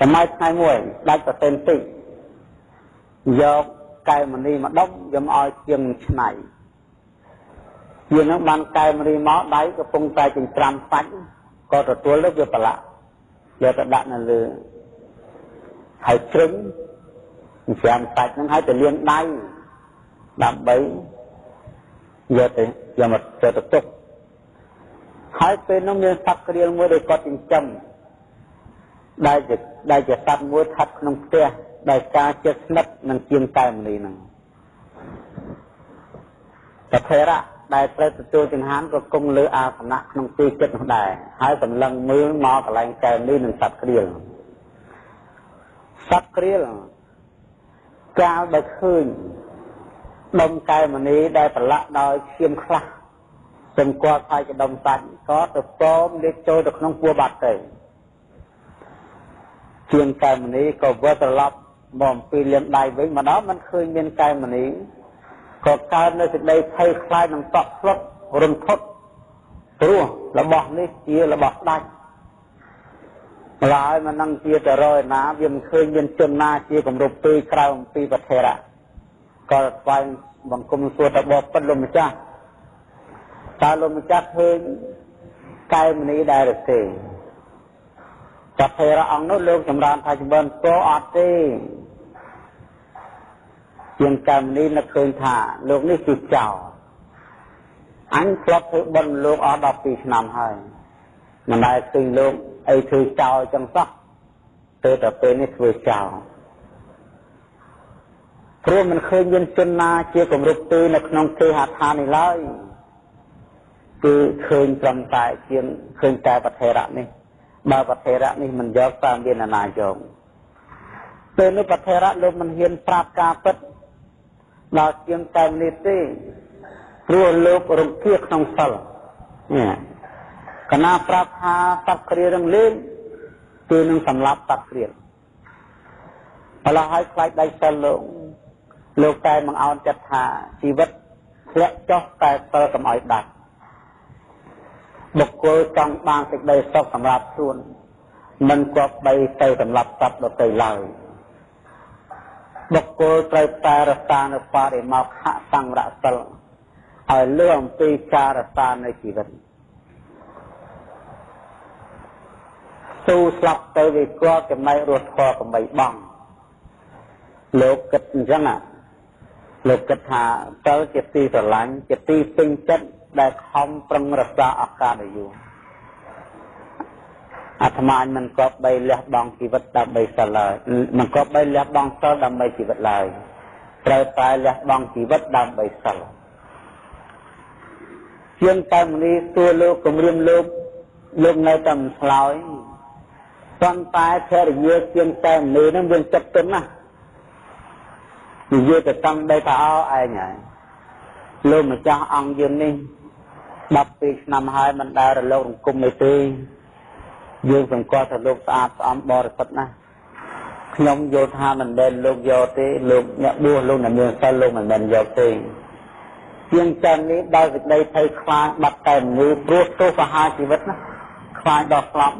សម័យថ្ងៃមួយដាច់ប្រសិនតិចយកកែវមณีមកដុំយកមកឲ្យជាងឆ្នៃជាងហ្នឹងបានកែវមณีមកដៃកំពុងតែចិញ្ច្រាំសាច់ក៏ទទួលទៅវាប្រឡាក់យកទៅដាក់នៅលើហើយជ្រឹងចិញ្ច្រាំសាច់ហ្នឹងហើយទៅលាងដៃដើម្បីយកទៅយកមកទៅទុកហើយពេលនោះមានសត្វក្រៀលមួយដែលគាត់ចិញ្ចឹម ដែលជាដែលជាសត្វមួយស្ថិតក្នុងផ្ទះដោយការជិតស្និទ្ធនឹងជាងកែមនីហ្នឹងតថេរៈដែលត្រូវទទួលចង្ហានក៏គង់លើអាសនៈក្នុងទីចិត្តនោះដែរហើយសម្លឹងមើលមកកន្លែងកែមនេះនឹងសត្វក្រៀលសត្វក្រៀលកាលដែលឃើញដុំកែមនីដែលប្រឡាក់ដោយឈាមខ្លះសម្គាល់ថាជាដុំសាច់ក៏ទៅពមលេចចូលទៅក្នុងពោះបាត់ទៅ ជាងកែមនីក៏វិលត្រឡប់មកអំពីលៀងដៃវិញម្ដងមិនឃើញមានកែមនីក៏កើតនៅសេចក្តីភ័យខ្លាចនឹងតក់ស្លុតរន្ធត់ព្រោះរបស់នេះជារបស់ដាច់ម្ល៉េះហើយមិននឹងជាតរយណាវាមិនឃើញមានជនណាជាគម្រប់ពេកក្រៅអំពីប្រធរៈក៏ស្វែងបង្គំសួរតបពិតលោកម្ចាស់តើលោកម្ចាស់ឃើញកែមនីដែរឬទេ ចាប់ថេរអង្គនោះលោកចម្រើនថាចម្រើនពោអត់ទេជាងកែមនីនឹកឃើញថាលោកនេះគឺចោលអញធ្លាប់ធ្វើបុណ្យលោកអស់12ឆ្នាំហើយមិនដែលឃើញលោកអីធ្វើចោលចឹងសោះទៅតែពេលនេះធ្វើចោលព្រោះមិនឃើញមានជនណាជាគម្រប់ទីនៅក្នុងគេហដ្ឋាននេះឡើយគឺឃើញត្រឹមតែជាងឃើញតែប្រធេរៈនេះ បើប្រធេរៈនេះមិនយកតាមមានអាណាយកពេលនោះប្រធេរៈលោកមិនហ៊ានប្រាប់ការពិតដល់ជាងតែនេះទេព្រោះលោករំភាក្នុងសិលនេះកណាប្រាប់ថាសត្វគ្រានឹងលេងគឺនឹងសម្លាប់សត្វគ្រាបលាឲ្យខ្លាចដៃសិលលោកលោកតែមកអោនចិត្តថាជីវិតធ្លាក់ចុះតែសិលកុំឲ្យដាច់ បុគ្គលចង់បានសេចក្តីសុខសម្រាប់ខ្លួនមិនគប្បីទៅសម្រាប់សត្វដទៃឡើយបុគ្គលត្រូវតែរក្សានៅបរិមោខៈសង្រសិលឲ្យលើអំពីការរក្សានៅជីវិតស៊ូស្លាប់ទៅវាគាត់ចំណែករស់ធរកំបីបងលោកគិតអញ្ចឹងណាលោកគិតថាតើជាទីស្រឡាញ់ជាទីពេញចិត្ត ដែលខំប្រឹងរក្សាឱកាសឲ្យយូរអាត្មាមិនក៏បីលះបង់ជីវិតដើម្បីសិលឡើយមិនក៏បីលះបង់សិលដើម្បីជីវិតឡើយត្រូវតែលះបង់ជីវិតដើម្បីសិលជាងតែមនីទួលោកគម្រាមលោកលោកនៅតែមិនឆ្លើយប៉ុន្តែភរិយាជាងតែមនីនឹងមានចិត្តទន់ណាស់និយាយទៅតាំងដីថាអោឯងហើយលោកម្ចាស់អង្គយើងនេះ 12ឆ្នាំហើយមិនដែលរលករង្គំអីទេយើងសង្កត់ថាលោកស្អាតស្អំបរិសុទ្ធណាស់ខ្ញុំយល់ថាមិនមែនលោកយកទេលោកអ្នកបួសលោកអ្នកមានសិលលោកមិនមែនយកទេជាងចាន់នេះដោយសេចក្តីភ័យខ្លាចបាត់តែមនុស្សព្រោះទោសប្រហារជីវិតណាខ្លាចដល់ស្លាប់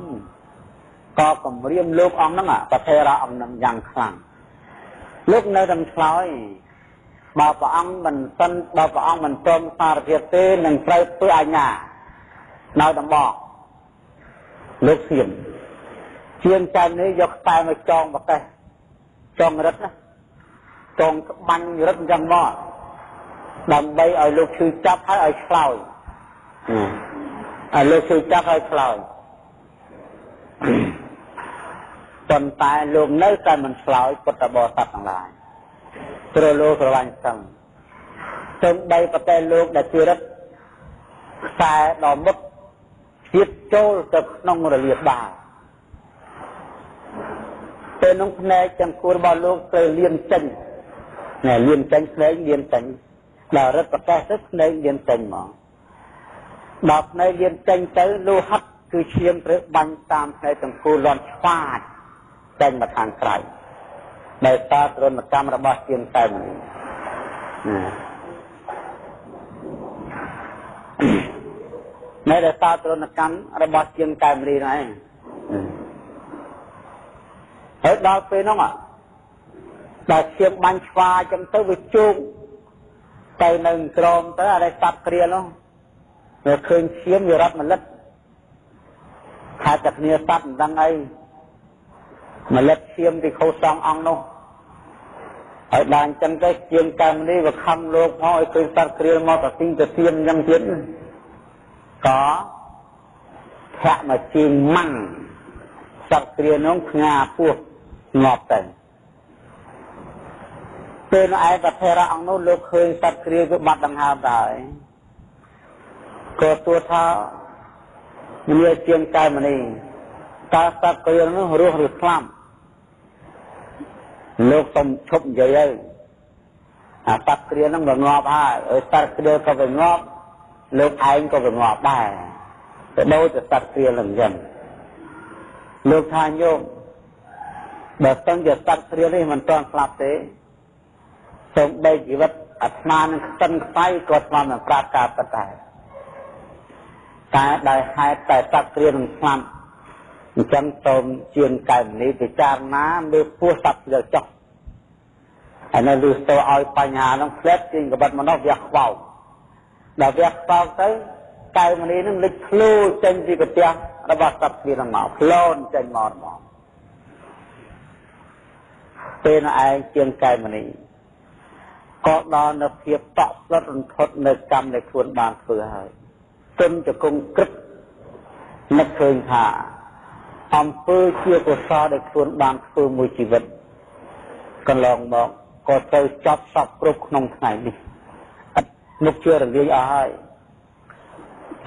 ក៏គម្រាមលោកអង្គហ្នឹងប្រធេរៈអង្គហ្នឹងយ៉ាងខ្លាំងលោកនៅតែឆ្លើយ បើព្រះអង្គមិនសិនបើព្រះអង្គមិនព្រមសារភាពទេនឹងត្រូវធ្វើអាញានៅដំបកលោកសៀមជាងចៅនេះយកខ្សែមកចងប្រកេះចងរឹតណាចងក្បាញ់រឹតអញ្ចឹងមកដើម្បីឲ្យលោកឈឺចាប់ហើយឲ្យឆ្លោយឲ្យលោកឈឺចាប់ហើយឆ្លោយប៉ុន្តែលោកនៅតែមិនឆ្លើយពុទ្ធបរិស័ទទាំងឡាយ ព្រោះលោកស្រឡាញ់សឹងទើបបីប្រទេសលោកដែលជារិទ្ធខ្សែដ៏មុតទៀតចូលទៅក្នុងរលាបាពេលនោះភ្នែកទាំងគូរបស់លោកត្រូវលៀនចេញណែលៀនចេញភ្នែកលៀនចេញដល់រត់ប្រកាសទៅភ្នែកលៀនចេញមកដល់ភ្នែកលៀនចេញទៅលោហិតគឺឈាមត្រូវបាញ់តាមភ្នែកទាំងគូលន់ឆ្វាចចេញមកខាងក្រៅ ដោយសារទរណកម្មរបស់ជាងតែមនេះនៅដោយសារទរណកម្មរបស់ជាងតែមនេះហ្នឹងឯងហើយដល់ពេលហ្នឹងដល់ឈាមបាញ់ឆ្វាចឹងទៅវាជោគទៅនៅក្រមទៅអរិស័ព្ទគ្រានោះវាឃើញឈាមវារត់មលិតថាតែគ្នាសត្វមិនដឹងអី មលិតឈាមទីខោសងអង្គនោះហើយដល់អញ្ចឹងទៅជាងកម្មនេះវាខំលោកផងឲ្យឃើញសត្វគ្រាមកទៅទីទៅទៀនអញ្ចឹងទៀតក៏ធាក់មកជាងម៉ាំងសត្វគ្រានោះផ្ងាពោះងាប់ទៅពេលឯប្រធរៈអង្គនោះលោកឃើញសត្វគ្រាវាបាត់ដង្ហើមទៅហើយក៏ទួថាមានជាងកែមនីតើសត្វគ្រានោះរស់ឬស្លាប់ លោកសុំឈប់និយាយហើយអាសត្វគ្រានឹងវាងាប់ហើយអើសត្វគ្រាក៏វាងាប់លោកឯងក៏វាងាប់ដែរទៅដូចតែសត្វគ្រានឹងអញ្ចឹងលោកថាញោមបើស្ទឹងជាសត្វគ្រានេះមិនទាន់ស្លាប់ទេសូមបីជីវិតអាត្មានឹងខ្សិនខ្សៃក៏ស្មាមិនប្រាប់ការពិតដែរតែដោយហេតុតែសត្វគ្រានឹងស្លាប់ អញ្ចឹងសូមជាងកែមនេះពិចារណាមើលពោះសត្វគ្រាចុះហើយនៅលឺស្ទោឲ្យបញ្ហានោះផ្លែតជាងកបិតមនុស្សវាខ្វោកដល់វាខ្វោកទៅកែមនេះនឹងលេចធ្លូចេញពីកន្ទះរបស់សត្វគ្រានឹងមកផ្លូនចេញមកមកពេលនោះឯងជាងកែមនេះក៏ដល់នៅភាពតក់ស្លុតរន្ធត់នៅកម្មដែលខ្លួនបានធ្វើហើយទុនចកងក្រឹបនឹកឃើញថា អំពើជាកុសលដែលខ្លួនបានធ្វើមួយជីវិតកន្លងមកក៏ទៅចប់សពគ្រប់ក្នុងថ្ងៃនេះឥតមុខជារលាយអស់ហើយ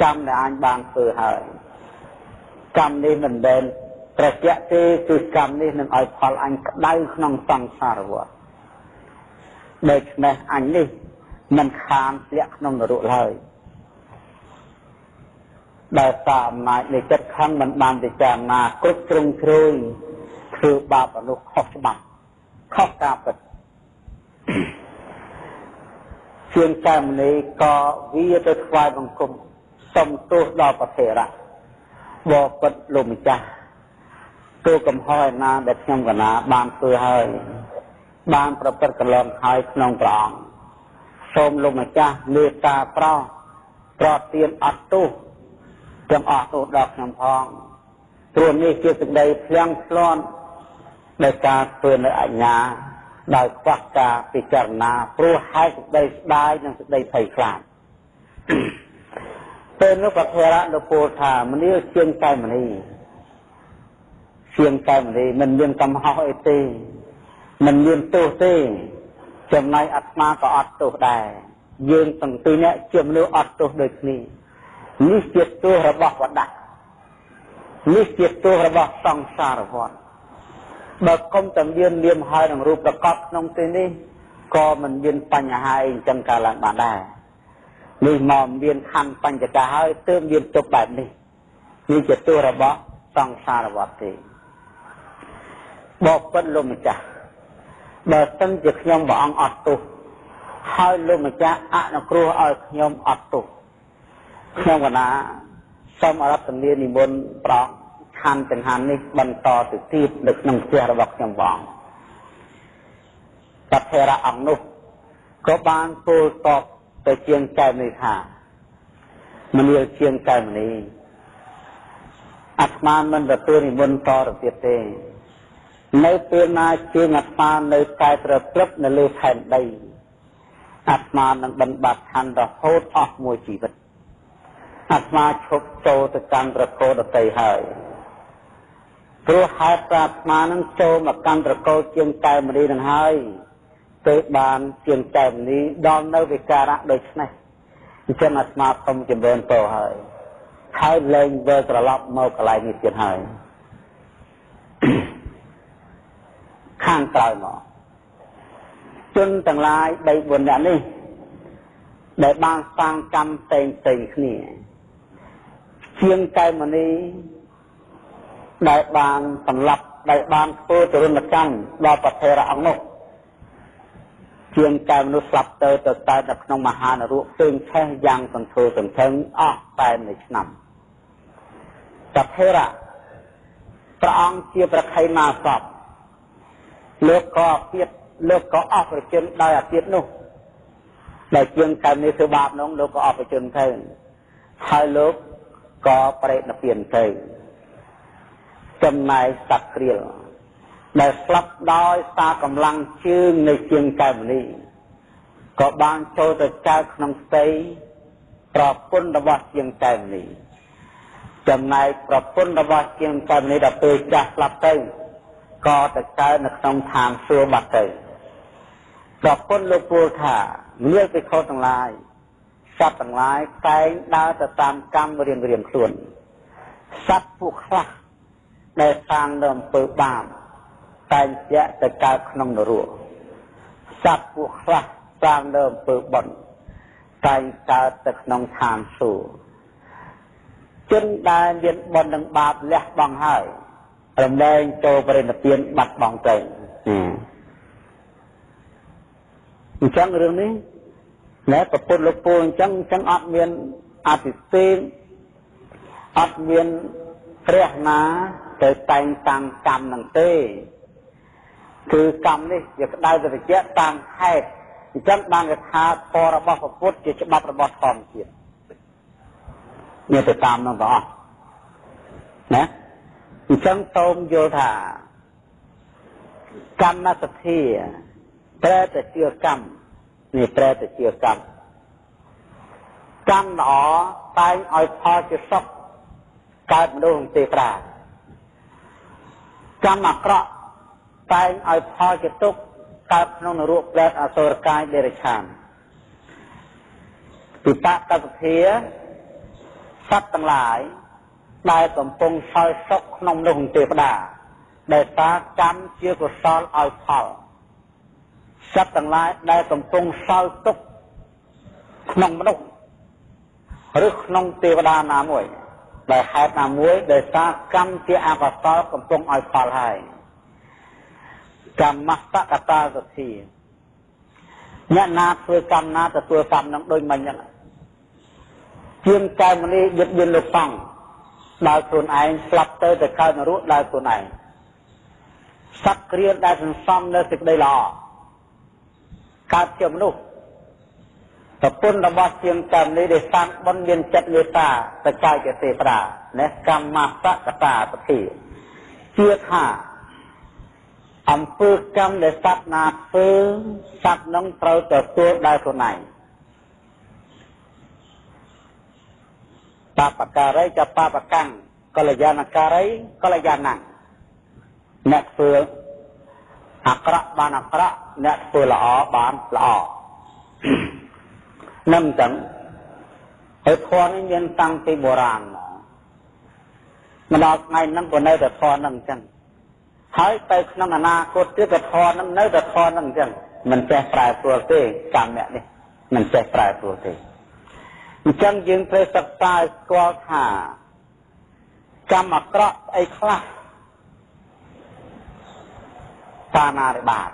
កម្មដែលអញបានធ្វើហើយកម្មនេះមិនមែនត្រជាក់ទេគឺកម្មនេះនឹងឲ្យផលអញក្តៅក្នុងសង្សារវដ្តដូច្នេះអញនេះមិនខានធ្លាក់ក្នុងនរកឡើយ ដោយសារអំណាចនៃចិត្តខឹងមិនបានពិចារណាគ្រប់ជ្រុងជ្រោយធ្វើបាបអនុខុសច្បាប់ខុសការពិតជាងកាមនីក៏វាទៅថ្វាយបង្គំសុំទោសដល់ប្រធេរៈបបិទ្ធលោកម្ចាស់ទូកំហុសឯណាដែលខ្ញុំកណាបានធ្វើហើយបានប្រព្រឹត្តកន្លងហើយក្នុងព្រះអង្គសូមលោកម្ចាស់មេត្តាប្រោសប្រទានអត់ទោស ទាំងអស់ទោសដល់ខ្ញុំផងព្រោះនេះជាសេចក្តីភ្លាំងឆ្លន់ដោយការធ្វើនៅអញ្ញាដោយខ្វះការពិចារណាព្រោះហេតុសេចក្តីស្ដាយនិងសេចក្តីភ័យខ្លាចពេលនោះប្រធរៈលោកពោលថាមនីជាងកែមនីជាងកែមនីមិនមានកំហុសអីទេមិនមានទោសទេចំណែកអាត្មាក៏អត់ទោសដែរយើងទាំងពីរនាក់ជាមនុស្សអត់ទោសដូចគ្នា នេះជាទោសរបស់វត្តនេះជាទោសរបស់សង្សារវត្តបើគុំតែមាននាមហើយនឹងរូបប្រកបក្នុងទីនេះក៏មិនមានបញ្ហាអីចឹងកើតឡើងបានដែរនេះមកមានខណ្ឌបញ្ចកាហើយទើបមានទុកបែបនេះនេះជាទោសរបស់សង្សារវត្តទេបបិទ្ធលោកម្ចាស់បើសិនជាខ្ញុំព្រះអង្គអត់ទោសហើយលោកម្ចាស់អនុគ្រោះឲ្យខ្ញុំអត់ទោស ខ្ញុំកណាសូមអរតនានិមន្តប្រោខណ្ឌចង្ហាន់នេះបន្តទៅទៀតនៅក្នុងផ្ទះរបស់ខ្ញុំបងបថេរៈអង្គនោះក៏បានពោលតបទៅជាងកែមនេះថាមនាលជាងកែមនេះអាត្មាមិនទទួលនិមន្តតទៅទៀតទេ នៅពេលណាជាងអាត្មានៅតែប្រព្រឹត្តនៅលើផែនដីអាត្មានឹងបិណ្ឌបាត់ខណ្ឌរហូតអស់មួយជីវិត អាត្មាឈប់ចូលទៅកាន់ត្រកូលដតីហើយព្រោះហេតុប្រាថ្នានឹងចូលមកកាន់ត្រកូលជាងកែមនីនឹងហើយទើបបានជាងកែមនីដល់នៅវិការៈដូចនេះអញ្ចឹងអាត្មាសូមចម្រើនពរហើយហើយលែងវិលត្រឡប់មកកន្លែងនេះទៀតហើយខាងក្រោយមកជនទាំងឡាយ3 4នាក់នេះដែលបានសាងកម្មផ្សេងផ្សេងគ្នា ជាងកែមនីដែលបានសម្លាប់ដែលបានធ្វើទរណកម្មដល់ប្រធេរអង្គនោះជាងកែមនុស្សស្លាប់ទៅទៅតែនៅក្នុងមហានរកផ្សេងឆេះយ៉ាងសន្ធោសន្ធឹងអស់តែមួយឆ្នាំប្រធេរៈព្រះអង្គជាប្រខៃណាសពលោកក៏អពាតលោកក៏អស់ប្រជជនដោយអពាតនោះដែលជាងកើតនេះធ្វើបាបនោះលោកក៏អស់ប្រជជនទៅហើយលោក ក៏ប្រេតនិព្វានទៅចំណែកសត្វគ្រាលដែលស្លាប់ដោយសារកម្លាំងជើងនៃជាងកែវមនីក៏បានចូលទៅចែកក្នុងផ្ទៃប្រពន្ធរបស់ជាងកែវមនីចំណែកប្រពន្ធរបស់ជាងកែវមនីដល់ពេលចាស់ស្លាប់ទៅក៏ទៅកើតនៅក្នុងឋានសួគ៌បាត់ទៅប្រពន្ធលោកពោលថាលាលពិខុទាំងឡាយ សត្វទាំងឡាយតែងដើរទៅតាមកម្មរៀងរៀងខ្លួនសត្វពួកខ្លះដែលសាងនៅអំពើបាបតែងជាទៅកើតក្នុងនរកសត្វពួកខ្លះសាងនៅអំពើបុណ្យតែងកើតទៅក្នុងឋានសួគ៌ជនដែលមានបុណ្យនិងបាបលះបង់ហើយរំលែងចូលបរិណិព្វានបាត់បង់ទៅអញ្ចឹងរឿងនេះ ណែប្រពុតលោកពូអញ្ចឹងអញ្ចឹងអត់មានអតិទេពអត់មានព្រះណាទៅតែងតាំងកម្មនឹងទេគឺកម្មនេះវាក្តៅទៅជាតាមហេតុអញ្ចឹងបានគេថាធម៌របស់ពុទ្ធជាច្បាប់របស់ធម្មជាតិនេះទៅតាមនោះបងណាអញ្ចឹងសូមយល់ថាកម្មសទ្ធាប្រែទៅជាកម្ម នេះប្រែទៅជាកម្មកម្មល្អតែងឲ្យផលជាសុខកើតមនុស្សទេប្រាកម្មអាក្រក់តែងឲ្យផលជាទុក្ខកើតក្នុងនរកប្រែតអសុរកាយដេរឆានពិបកសភាសត្វទាំងឡាយដែលកំពុងសោយសុខក្នុងនោះទេវតាដែលតាកម្មជាកុសលឲ្យផល សត្វទាំងឡាយដែលកំពុងសោយទុក្ខក្នុងមនុស្សឬក្នុងទេវតាណាមួយដែលហេតុណាមួយដែលសារកម្មជាអកុសលកំពុងឲ្យផលហើយកម្មសកតាសទ្ធាអ្នកណាធ្វើកម្មណាទទួលកម្មនឹងដូចមិញហ្នឹងជាងកែមនីយឹកយិនលោកសង្ឃដោយខ្លួនឯងស្លាប់ទៅទៅកើតនរកដោយខ្លួនឯងសត្វគ្រាដែលសន្សំនៅសេចក្តីល្អ កើតជាមនុស្សប្រពន្ធរបស់ជាងកម្មនេះដែលសាងបុណ្យមានចិត្តមេត្តាទៅចែកជាទេវតាណាកម្មសកតាសទ្ធាជឿថាអំពើកម្មដែលសត្វណាធ្វើសត្វនឹងត្រូវទទួលដោយខ្លួនឯងបបការីចបបកាំងកល្យាណការីកល្យាណੰអ្នកធ្វើ អាក្រក់បានអាក្រក់អ្នកធ្វើល្អបានល្អនឹងចឹងហើយធម៌នេះមានតាំងពីបុរាណមកដល់ថ្ងៃហ្នឹងក៏នៅតែធម៌ហ្នឹងចឹងហើយទៅក្នុងអនាគតទៀតក៏ធម៌ហ្នឹងនៅតែធម៌ហ្នឹងចឹងមិនចេះប្រែប្រួលទេកម្មអ្នកនេះមិនចេះប្រែប្រួលទេអញ្ចឹងយើងត្រូវសិក្សាឲ្យស្គាល់ថាកម្មអាក្រក់ស្អីខ្លះ តាណារិបាត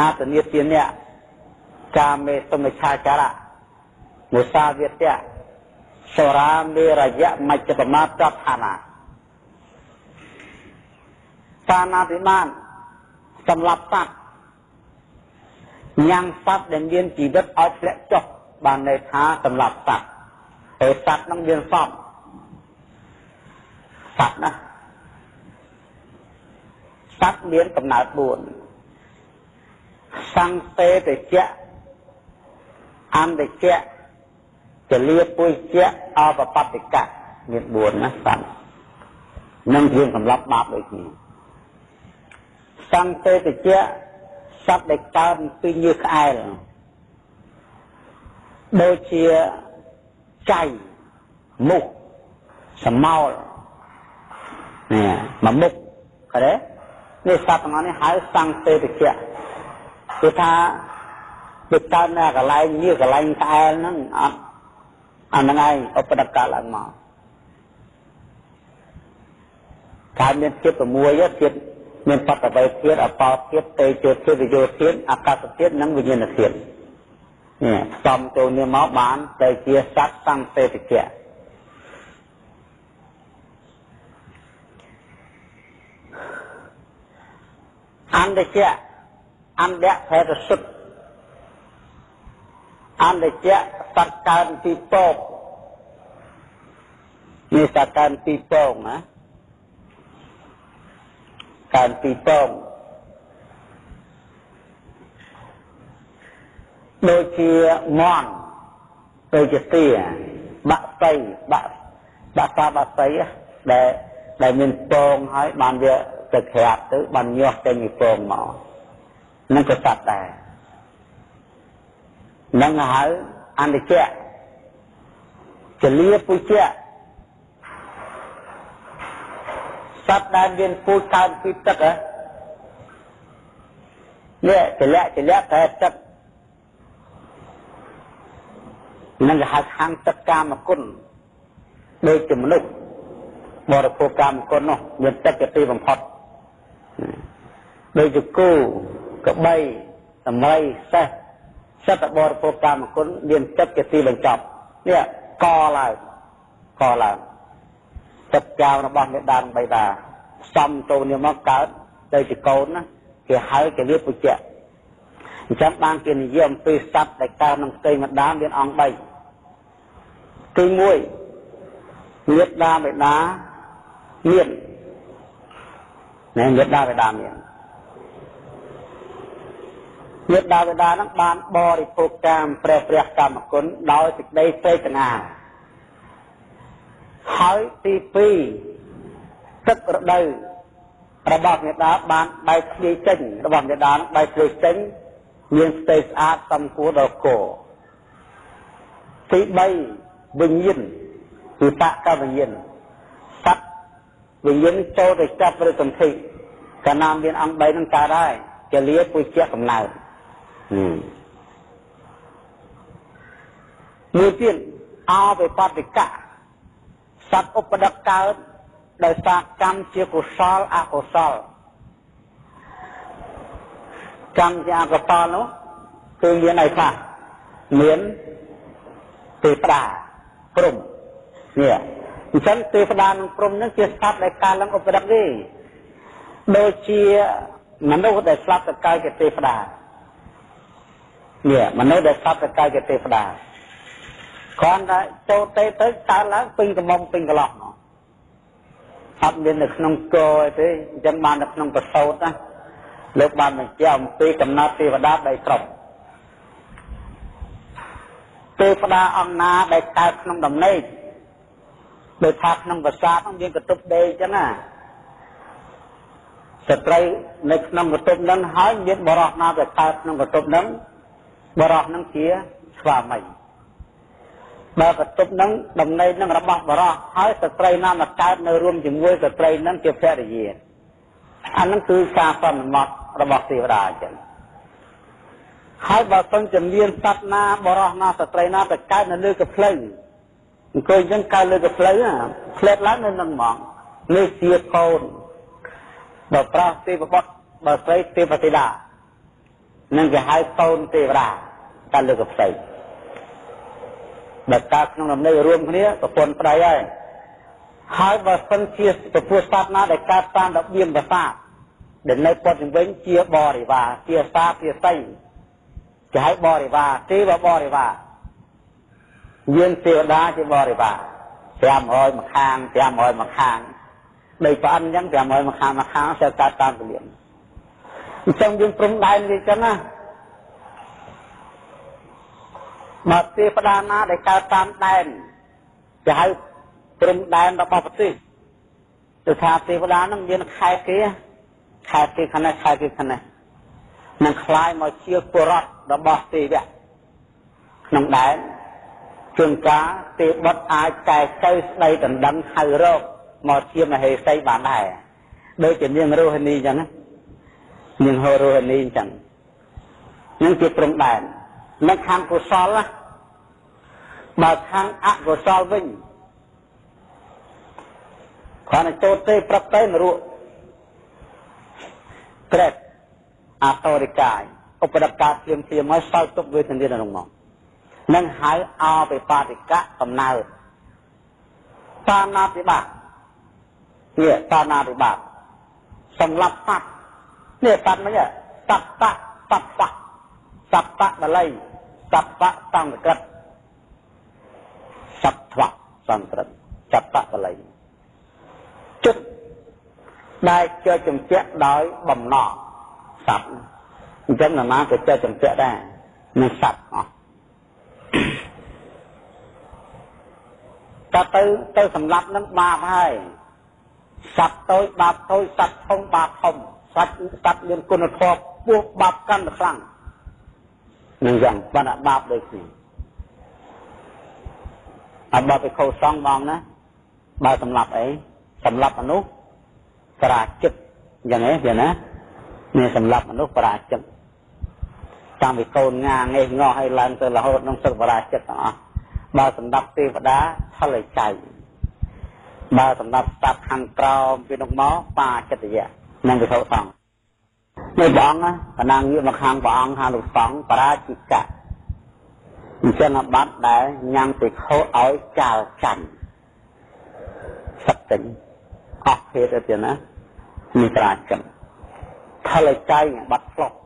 អាតនិទានៈកាមេសមិឆាចារៈមុសាវិទ្យៈសរាមេរយៈមជ្ជបមាតដ្ឋានាតាណារិបាតសម្រាប់សត្វញ៉ាំងសត្វដែលមានជីវិតឲ្យធ្លាក់ចុះបានន័យថាសម្រាប់សត្វហើយសត្វនឹងមានសពសត្វណា សត្វមានកំណើត4សង្សេតជៈអន្តជៈចលាពុជៈអបបតិកៈមាន4ណាសត្វនឹងជាសម្រាប់បាបដូចគ្នាសង្សេតជៈសត្វដែលកើតពីញើសក្អែលដូចជាចៃមុខសមោលនេះមកមុខឃើញទេ នេះសត្វទាំងអស់នេះហៅសង្សេតជៈគឺថាទៅកើតនៅកន្លែងនេះកន្លែងក្អែលហ្នឹងអត់អាហ្នឹងឯងឧបដកឡើងមកកើតមានជាតិ6ជាតិមានបតវេធាតុអបោធាតុតេជោធាតុវិយោធាតុអាកាសធាតុនិងវិញ្ញាណធាតុនេះផ្សំចូលនេះមកបានទៅជាសត្វសង្សេតជៈ អន្តជៈអន្តៈភេទសុទ្ធអន្តជៈសត្វកើនពីពកនេះសត្វកើនពីពងណាកើនពីពងដូចជាមន់ដូចជាទាបាក់សៃបាក់បាក់សាបាក់សៃដែលដែលមានពងហើយបានវា ទៅក្រាបទៅបានញាស់ចេញពីពងមកនឹងក៏សត្វដែរនឹងហៅអនិច្ចៈចលាពុជ្ជៈសត្វដែលមានពូជកើតពីទឹកហ៎នេះចលៈចលៈតែទឹកនឹងគេហៅខាងទឹកកាមគុណដូចជាមនុស្សបរិភោគកាមគុណនោះមានទឹកជាទីបំផុត ដូចជាគោក្បីតម្រៃសេះសិតបរិភោគកាមគុណមានទឹកជាទីបញ្ចប់នេះកឡើងកឡើងទឹកចៅរបស់មេដានបៃតាផ្សំទៅនេះមកកើតទៅជាកូនណាគេហៅជាលៀបពុជ្ជៈអញ្ចឹងបានគេនិយាយអំពីសត្វដែលកើតក្នុងផ្ទៃម្ដានមានអង្គ3ទី1មេដាបេដាមានណែមេដាបេដាមាន មេដាបេដានឹងបានបរិភោគកាមព្រះព្រះកម្មគុណដោយសេចក្តីស្រេកស្ងាហើយទី2ទឹករដូវរបស់មេដាបានបែកធ្លាយចេញរបស់មេដានឹងបែកធ្លាយចេញមានស្ទេស្អាតសំគួរដល់គោទី3វិញ្ញាណវិបកវិញ្ញាណសត្វវិញ្ញាណចូលទៅចាប់ឬសន្ធិកាលណាមានអង្គ3នឹងកើតហើយចលាពុជ្ជៈកំណើត មួយទៀតអបិបតិកៈសត្វឧបដិកកើតដោយសារកម្មជាកុសលអកុសលកម្មជាអកុសលនោះគឺមានអីខ្លះមានទេវតាព្រំនេះអញ្ចឹងទេវតានិងព្រំនឹងជាសត្វដែលកើតឡើងឧបដិកទេដូចជាមនុស្សដែលស្លាប់ទៅកើតជាទេវតា នេះមនុស្សដែលស្លាប់ទៅកើតជាទេវតាគ្រាន់តែចូលទេទៅកើតឡើងពេញកំមុំពេញកន្លោះមកអត់មាននៅក្នុងគោទេអញ្ចឹងបាននៅក្នុងប្រសោតណាលោកបានបញ្ជាក់អំពីកំណត់ទេវតាដីស្រុកទេវតាអង្គណាដែលកើតក្នុងដំណេកដូចថាក្នុងប្រាសាទហ្នឹងមានកតុបដេកចឹងណាស្ត្រីនៅក្នុងកតុបហ្នឹងហើយមានបរោះណាដែលកើតក្នុងកតុបហ្នឹង បរោះហ្នឹងជាស្វាមីបើកតុបហ្នឹងដំណេកហ្នឹងរបស់បរោះហើយស្ត្រីណាមកកើតនៅរួមជាមួយស្ត្រីហ្នឹងជាភរិយាអាហ្នឹងគឺការសន្មត់របស់ទេវតាអញ្ចឹងហើយបើសិនជាមានសត្វណាបរោះណាស្ត្រីណាទៅកើតនៅលើកភ្លៅអង្គុយអញ្ចឹងកើតលើកភ្លៅផ្លែតឡើងនៅនឹងហ្មងនេះជាកូនបើប្រុសទេវបុត្របើស្រីទេវធីតា នឹងគេហៅកូនទេវតាកើតលើកភ្លៅបើកើតក្នុងដំណេករួមគ្នាប្រពន្ធប្តីហើយហើយបើសិនជាពពុះសត្វណាដែលកើតតាមរបៀបប្រសាទដែលនៅប៉ុតជំវិញជាបរិវារជាសាភាស័យគេហៅបរិវារទេវបរិវារយានទេវតាជាបរិវារ500មកខាង500មកខាងដូចប្រអិនអញ្ចឹង500មកខាងមកខាង sẽ កើតតាមពលាន អញ្ចឹងយើងព្រំដែនវាអញ្ចឹងណាមកទេវតាណាដែលកើតតាមដែនគេហៅព្រំដែនរបស់ប្រទេសគឺថាទេវតានឹងមានខែគេខែគេខាងនេះខែគេខាងនេះនឹងคล้ายមកជាពុរដ្ឋរបស់ទេវៈក្នុងដែនជួនកាលទេបុតអាចកែកៅស្ដីដណ្ដឹងហៅរកមកជាមហេសីបានដែរដូចជានាងរោហនីអញ្ចឹង នាងហោរោហនីអញ្ចឹងនឹងជាព្រំដែននឹងខាងកុសលណាបើខាងអកុសលវិញគ្រាន់តែចូលទេព្រឹកទៅនរកក្រេតអតរិកាយឧបដកាភ្លាមភ្លាមមកសោយទុកវេទនាក្នុងមកនឹងហៅអបិបាតិកៈកំណើតតាណាពិបាកនេះតាណាពិបាកសម្រាប់សត្វ នេះសត្វមិនសត្វតសត្វតសត្វតបល័យសត្វតសំស្ក្រឹតសត្វថ្វសំស្ក្រឹតសត្វតបល័យចិត្តដែលចើចំពាក់ដោយបំណងសត្វអញ្ចឹងណាមកក៏ចើចំពាក់ដែរនឹងសត្វអស់តែទៅទៅសម្លាប់នឹងបាបហើយសត្វតូចបាបតូចសត្វធំបាបធំ សត្វសត្វមានគុណធម៌ពោះបាបកាន់តែខ្លាំងនឹងយ៉ាងបានបាបដូចគ្នាអត់បាបទៅខុសសងបងណាបើសម្លាប់អីសម្លាប់មនុស្សបរាជិតយ៉ាងនេះយ៉ាងណានេះសម្លាប់មនុស្សបរាជិតតាមពីកូនងាងេះងោះឲ្យឡើងទៅរហូតនឹងសឹកបរាជិតទាំងអស់បើសម្រាប់ទេវតាផលចៃបើសម្រាប់ស្តាប់ខាងក្រោមពីនោះមកបាចិត្តយៈ នឹងវិធសង្ឃនៅព្រះអង្គបណ្ណាងារមកខាងព្រះអង្គហៅលោកសង្ឃបរាជិកៈអញ្ចឹងបាត់ដែលញ៉ាំទៅខោឲ្យចាលចាញ់សត្វតិញអស់ភេទទៅទៀតណាមានប្រាជិកផលចៃបាត់ផ្លុកធំ